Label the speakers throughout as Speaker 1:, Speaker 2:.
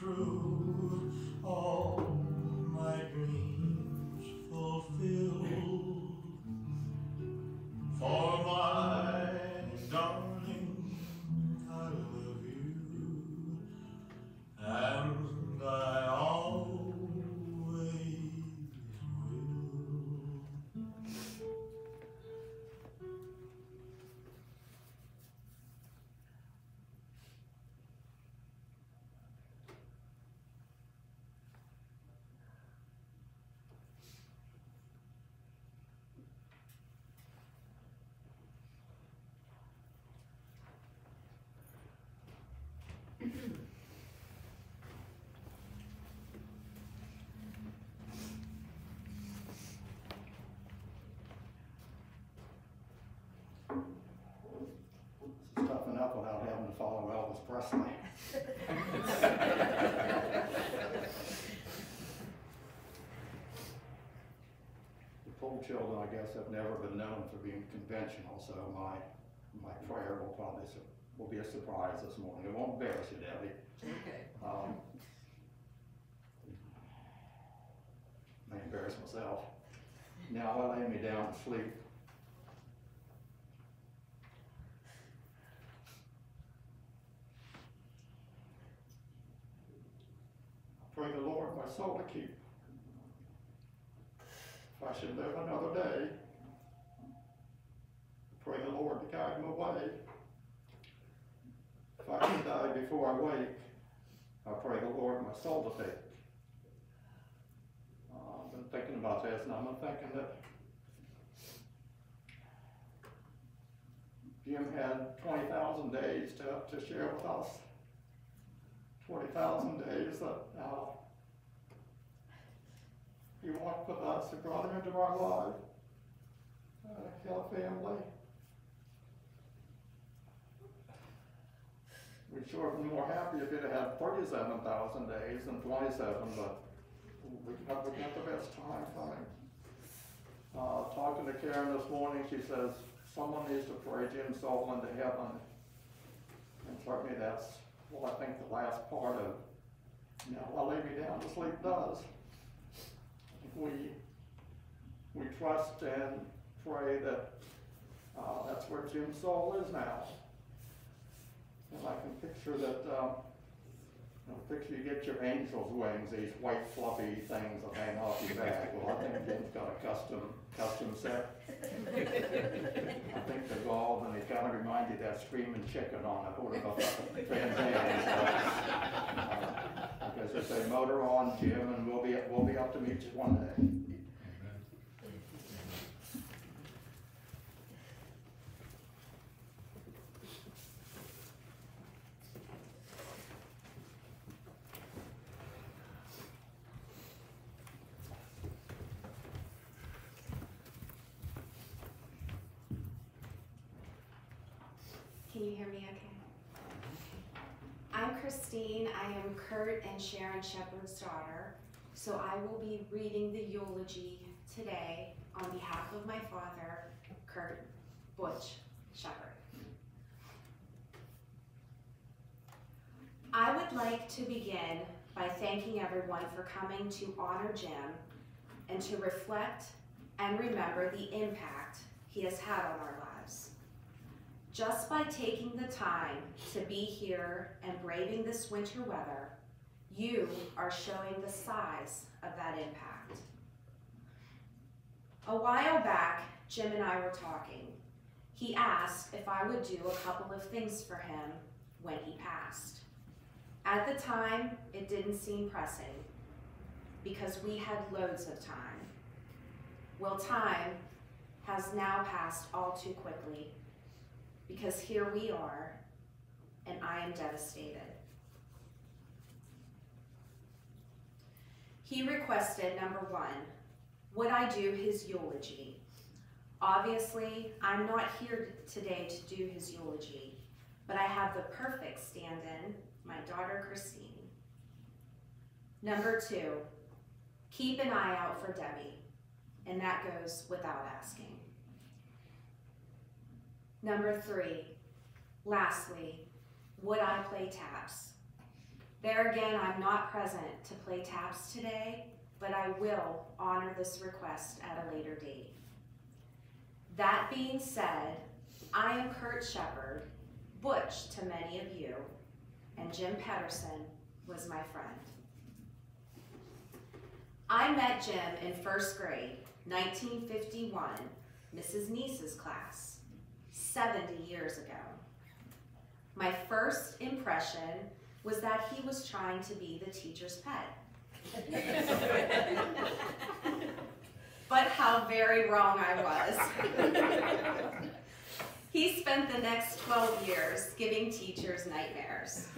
Speaker 1: true. To follow Elvis Presley. The poor children, I guess, have never been known for being conventional, so my, my prayer will probably, will be a surprise this morning. It won't embarrass you, Debbie.
Speaker 2: Okay.
Speaker 1: Um, May embarrass myself. Now I lay me down to sleep. Pray the Lord my soul to keep. If I should live another day, pray the Lord to guide my way. If I should die before I wake, I pray the Lord my soul to take. Uh, I've been thinking about this and I'm thinking that Jim had twenty thousand days to, to share with us. Twenty thousand days that, uh, he walked with us, he brought him into our life, uh, a family. We'd sure been more happy if have had thirty-seven thousand days than twenty-seven, but we got, we got the best time him. Uh, talking to Karen this morning, she says, someone needs to pray Jim Soul into heaven. And certainly that's, well, I think the last part of, you know, I lay me down to sleep does. We, we trust and pray that, uh, that's where Jim's soul is now. And I can picture that, um, picture you get your angel's wings, these white fluffy things that hang off your back. Well, I think Jim's got a custom, custom set. I think they're gold and they kind of remind you of that screaming chicken on the hood of a Trans Am. so, uh, I guess if they motor on Jim and we'll be, we'll be up to meet you one day.
Speaker 3: Can you hear me okay? I'm Christine. I am Kurt and Sharon Shepherd's daughter. So I will be reading the eulogy today on behalf of my father, Kurt Butch Shepherd. I would like to begin by thanking everyone for coming to honor Jim and to reflect and remember the impact he has had on our lives. Just by taking the time to be here and braving this winter weather, you are showing the size of that impact. A while back, Jim and I were talking. He asked if I would do a couple of things for him when he passed. At the time, it didn't seem pressing because we had loads of time. Well, time has now passed all too quickly because here we are, and I am devastated. He requested, number one, would I do his eulogy? Obviously, I'm not here today to do his eulogy, but I have the perfect stand-in, my daughter Christine. Number two, keep an eye out for Debbie, and that goes without asking. Number three, lastly, would I play taps? There again, I'm not present to play taps today, but I will honor this request at a later date. That being said, I am Kurt Shepard, Butch to many of you, and Jim Pederson was my friend. I met Jim in first grade, 1951, Mrs. Neese's class. 70 years ago. My first impression was that he was trying to be the teacher's pet. but how very wrong I was. he spent the next 12 years giving teachers nightmares.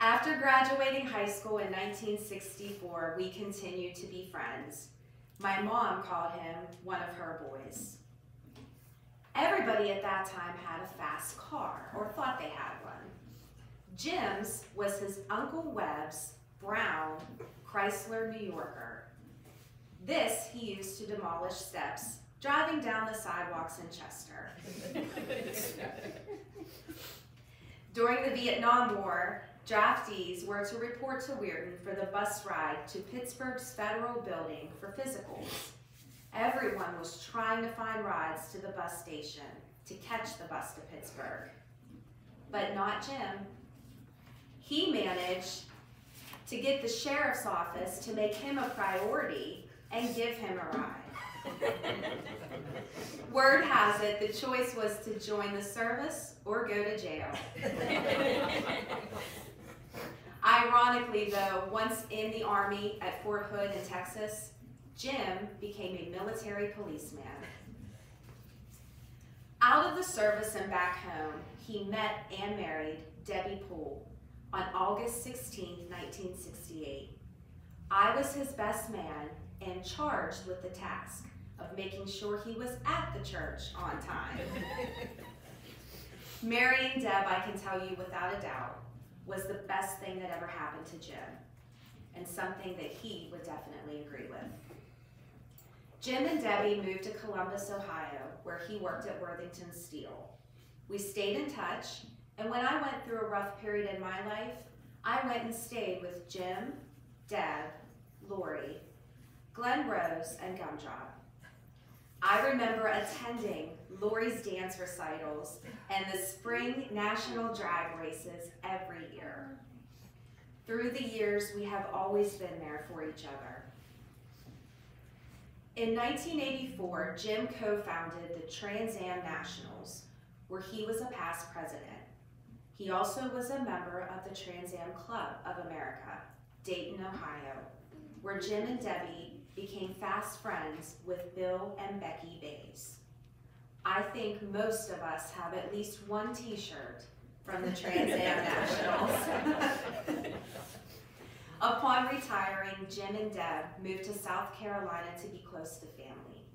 Speaker 3: After graduating high school in 1964, we continued to be friends. My mom called him one of her boys. Everybody at that time had a fast car, or thought they had one. Jim's was his Uncle Webb's brown Chrysler New Yorker. This he used to demolish steps, driving down the sidewalks in Chester. During the Vietnam War, draftees were to report to Weirton for the bus ride to Pittsburgh's federal building for physicals. Everyone was trying to find rides to the bus station to catch the bus to Pittsburgh. But not Jim. He managed to get the sheriff's office to make him a priority and give him a ride. Word has it the choice was to join the service or go to jail. Ironically, though, once in the Army at Fort Hood in Texas, Jim became a military policeman. Out of the service and back home, he met and married Debbie Poole on August 16, 1968. I was his best man and charged with the task of making sure he was at the church on time. Marrying Deb, I can tell you without a doubt, was the best thing that ever happened to Jim, and something that he would definitely agree with. Jim and Debbie moved to Columbus, Ohio, where he worked at Worthington Steel. We stayed in touch, and when I went through a rough period in my life, I went and stayed with Jim, Deb, Lori, Glenn Rose, and Gumjob. I remember attending Lori's dance recitals and the spring national drag races every year. Through the years, we have always been there for each other. In 1984, Jim co-founded the Trans Am Nationals, where he was a past president. He also was a member of the Trans Am Club of America, Dayton, Ohio, where Jim and Debbie became fast friends with Bill and Becky Bays. I think most of us have at least one t-shirt from the Trans Am Nationals. Upon retiring, Jim and Deb moved to South Carolina to be close to family.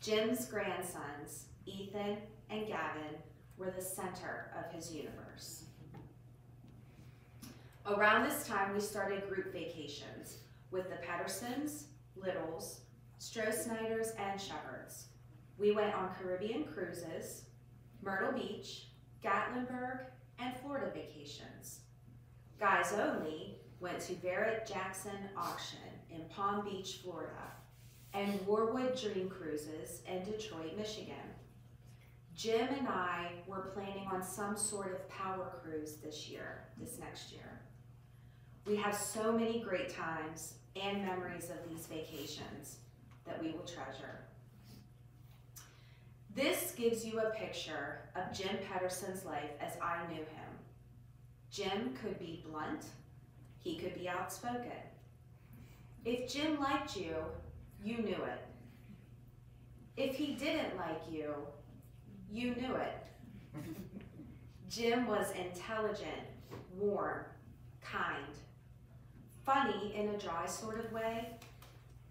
Speaker 3: Jim's grandsons, Ethan and Gavin, were the center of his universe. Around this time, we started group vacations with the Pattersons, Littles, Stroh-Snyders, and Shepherds. We went on Caribbean cruises, Myrtle Beach, Gatlinburg, and Florida vacations. Guys only went to Barrett Jackson Auction in Palm Beach, Florida, and Woodward Dream Cruises in Detroit, Michigan. Jim and I were planning on some sort of power cruise this year, this next year. We have so many great times and memories of these vacations that we will treasure. This gives you a picture of Jim Pederson's life as I knew him. Jim could be blunt, he could be outspoken. If Jim liked you, you knew it. If he didn't like you, you knew it. Jim was intelligent, warm, kind, funny in a dry sort of way.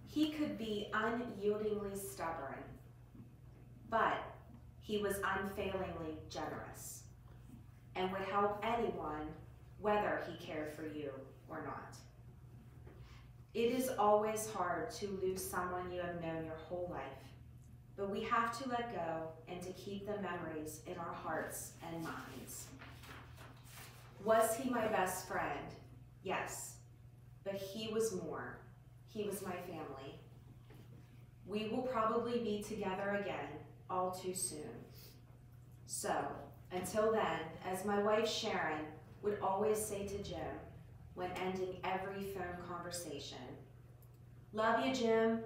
Speaker 3: He could be unyieldingly stubborn, but he was unfailingly generous and would help anyone whether he cared for you or not. It is always hard to lose someone you have known your whole life, but we have to let go and to keep the memories in our hearts and minds. Was he my best friend? Yes, but he was more. He was my family. We will probably be together again all too soon. So, until then, as my wife Sharon would always say to Jim when ending every phone conversation, Love you, Jim.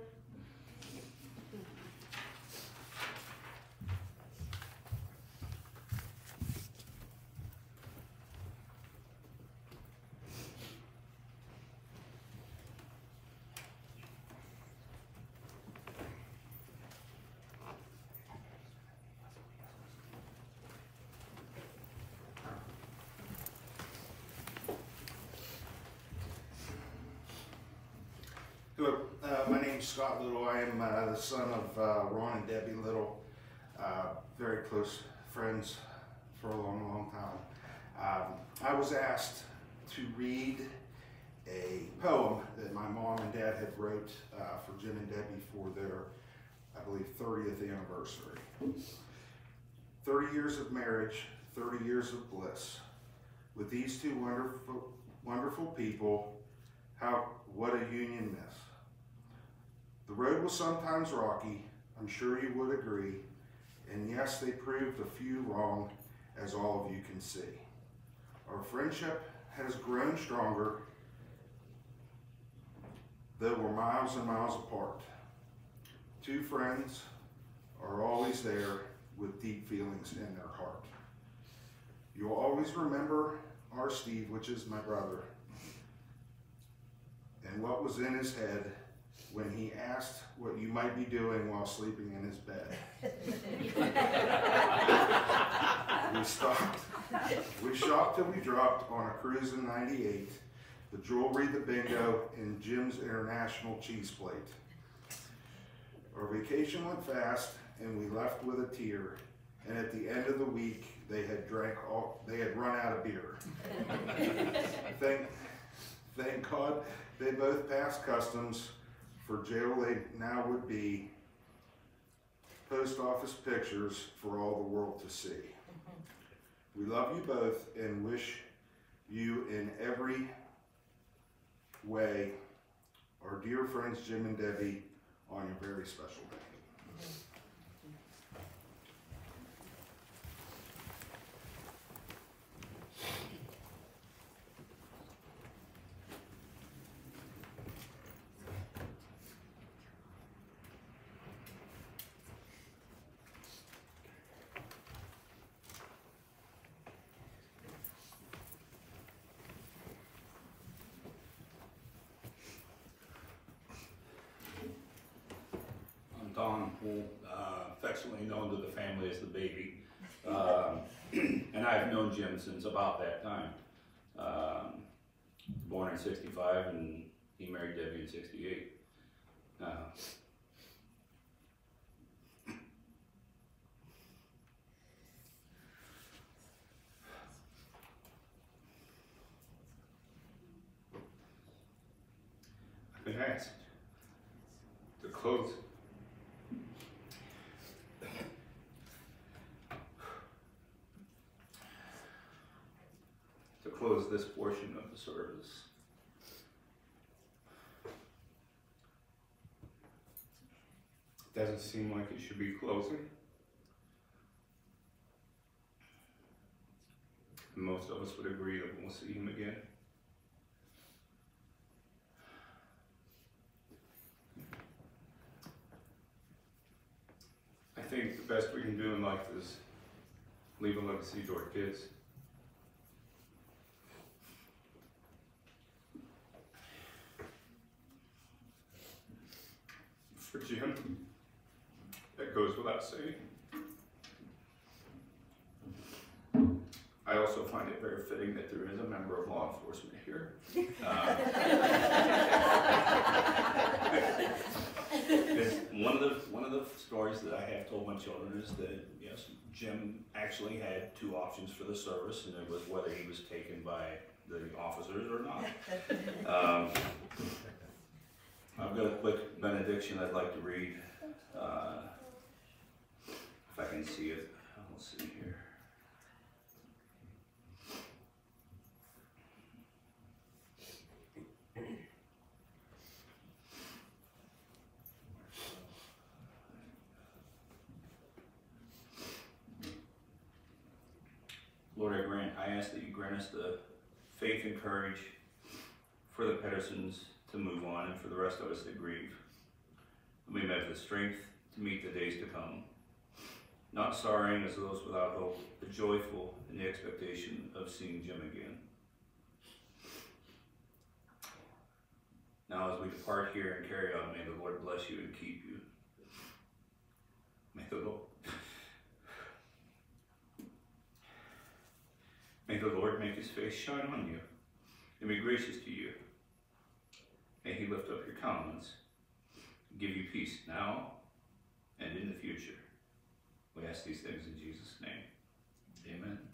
Speaker 2: Hello, uh, my name's Scott Little. I am uh, the son of uh, Ron and Debbie Little, uh, very close friends for a long, long time. Um, I was asked to read a poem that my mom and dad had wrote uh, for Jim and Debbie for their, I believe, 30th anniversary. 30 years of marriage, 30 years of bliss. With these two wonderful, wonderful people, how what a union miss. The road was sometimes rocky, I'm sure you would agree, and yes, they proved a few wrong, as all of you can see. Our friendship has grown stronger, though we're miles and miles apart. Two friends are always there with deep feelings in their heart. You'll always remember our Steve, which is my brother, and what was in his head when he asked what you might be doing while sleeping in his bed. we stopped. We shopped till we dropped on a cruise in 98, the jewelry, the bingo, and Jim's International cheese plate. Our vacation went fast and we left with a tear. And at the end of the week, they had drank all, they had run out of beer. thank, thank God they both passed customs. For jail they now would be post office pictures for all the world to see. We love you both and wish you in every way, our dear friends Jim and Debbie, on your very special day.
Speaker 4: Don Poole, uh, affectionately known to the family as the baby. Um, and I've known Jim since about that time. Um, born in 65 and he married Debbie in 68. Uh, I've been asked to close to close this portion of the service. Doesn't seem like it should be closing. Most of us would agree that we'll see him again. I think the best we can do in life is leave a legacy to our kids. For Jim, that goes without saying. I also find it very fitting that there is a member of law enforcement here. It's one of the one of the stories that I have told my children is that yes, Jim actually had two options for the service, and it was whether he was taken by the officers or not. Um, I've got a quick benediction I'd like to read. Uh, if I can see it, let's see here. Lord, I grant, I ask that you grant us the faith and courage for the Pedersons to move on and for the rest of us to grieve. We may have the strength to meet the days to come, not sorrowing as those without hope, but joyful in the expectation of seeing Jim again. Now, as we depart here and carry on, may the Lord bless you and keep you. May the Lord. May the Lord make his face shine on you and be gracious to you.
Speaker 5: May he lift up your countenance, give you peace now and in the future. We ask these things in Jesus' name. Amen.